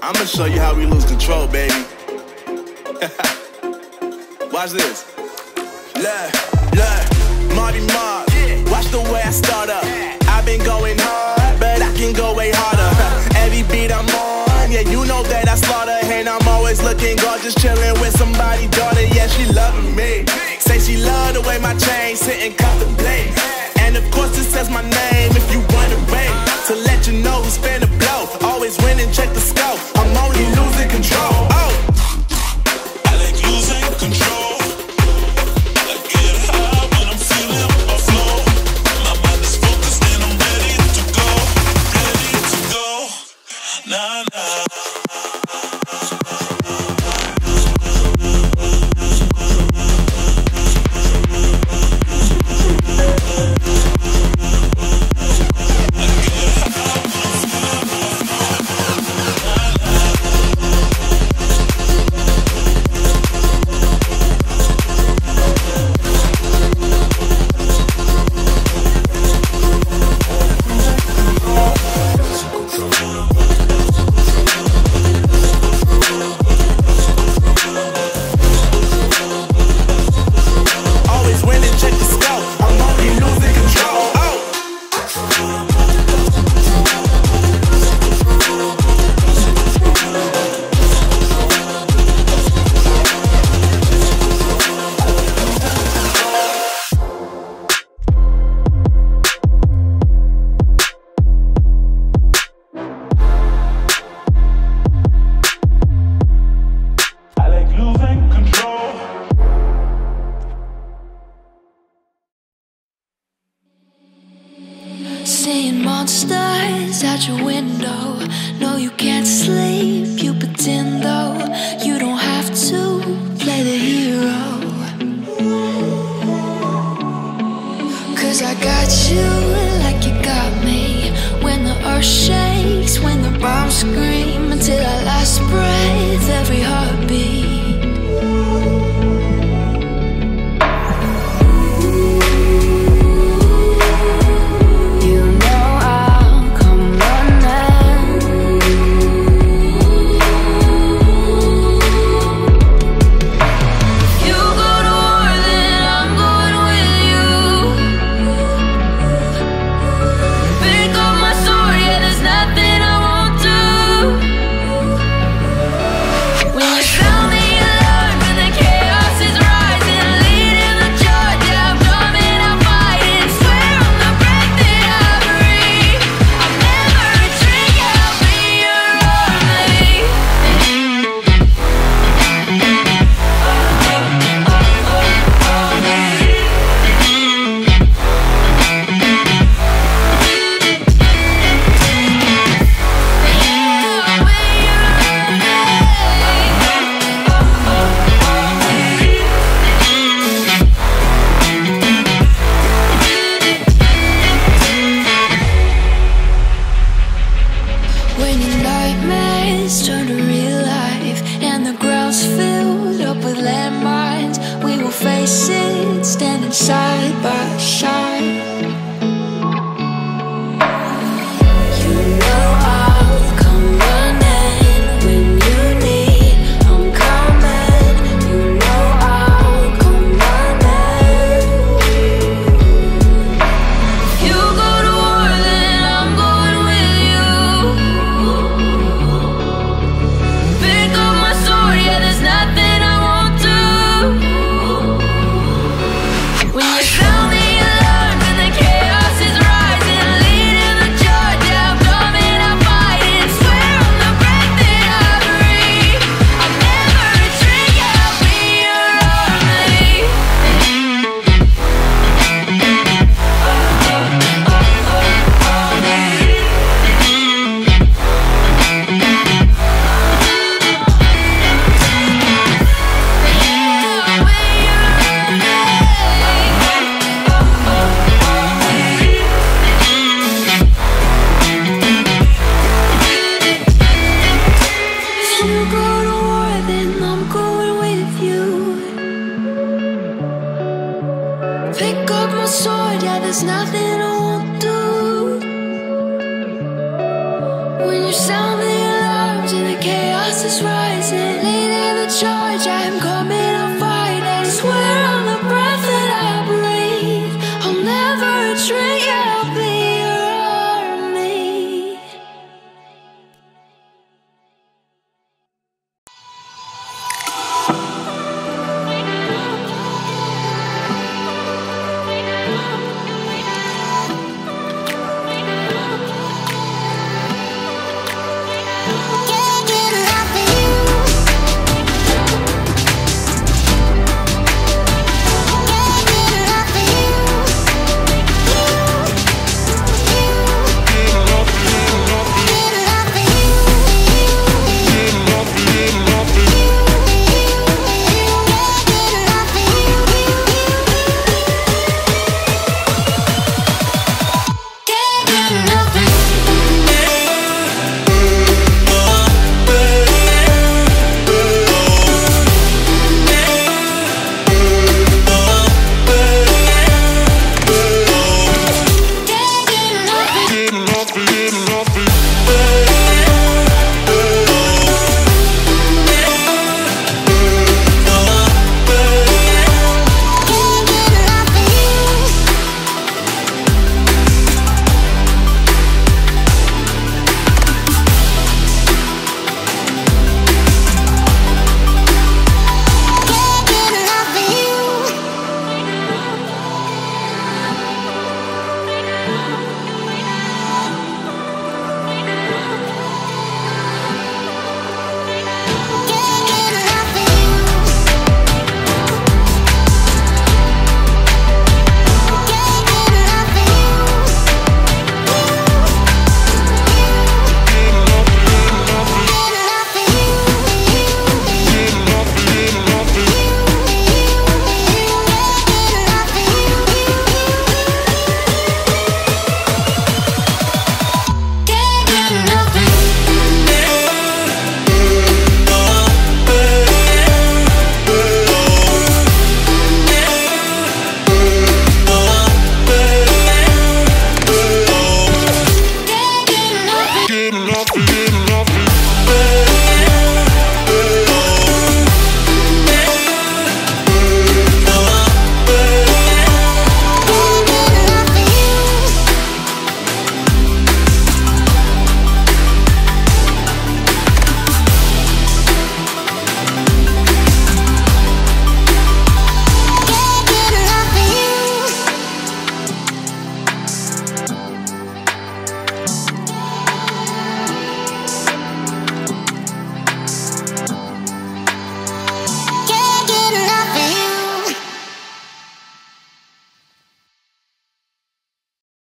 I'ma show you how we lose control, baby. Watch this. Look, look, Marty Mark. Watch the way I start up. I've been going hard, but I can go way harder. Every beat I'm on, yeah, you know that I slaughter. And I'm always looking gorgeous, chilling with somebody, daughter. Yeah, she loving me. Say she love the way my chain sitting contemplate. And of course, it says my name if you. To let you know who's finna blow. Always winning, check the scope. At your window. No, you When your nightmares turn around.